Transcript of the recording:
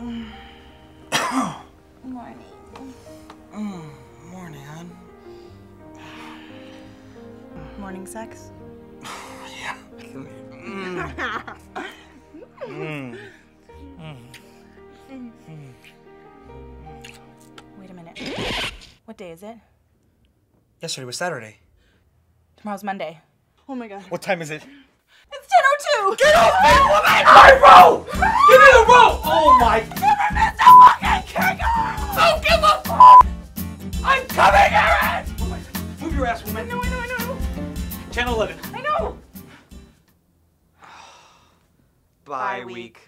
Morning. Mm, morning, hon. Morning sex? Yeah. Mm. Mm. Wait a minute. What day is it? Yesterday was Saturday. Tomorrow's Monday. Oh my god. What time is it? It's 10.02! Get off me, woman! My rope! know, I know, I know. Channel 11. I know! Bye, Bye week. week.